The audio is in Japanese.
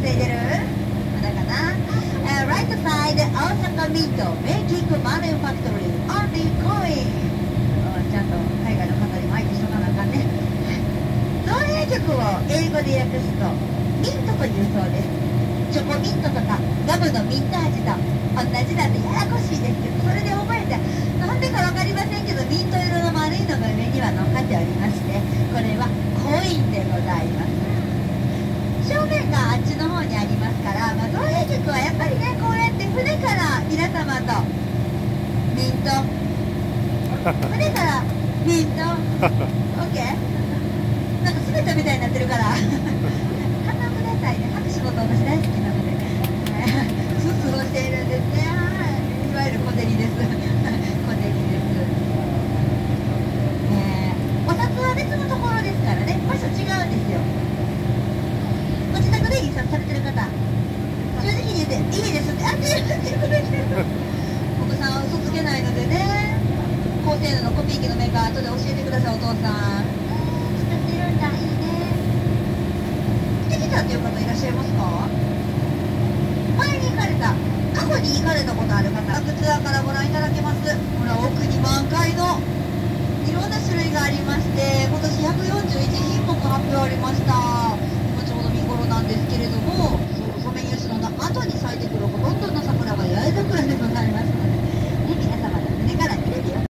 稼いでるまだかな、uh, Right side 大阪ミント Making Manufactory Only Coin ちゃんと海外の方にも相手しとかなあかんね造幣局を英語で訳すとミントというそうですチョコミントとかガムのミント味と同じなんでややこしいですけどそれで覚えてなんでか分かりませんけどミント色の丸いのが上には乗っかっておりましてこれはコインでございます正面があっちの方にありますから、まあ、造幣局はやっぱりねこうやって船から皆様とミント。船からミント。OK なんか滑ったみたいになってるから花くださいね拍手の音私大好きなのでスースーしているんですねはいいわゆる小照りです小照りですねお札は別のところですからね場所違うんですよご自宅で印刷されてる方。正直に言って「いいです」って「あってるって。くれてるお子さんは嘘つけないのでね。高性能のコピー機のメーカー後で教えてくださいお父さん。作ってるんだ。いいね。来てきたっていう方いらっしゃいますか？前に行かれた過去に行かれたことある方各ツアーからご覧いただけます。ほら奥に満開のいろんな種類がありまし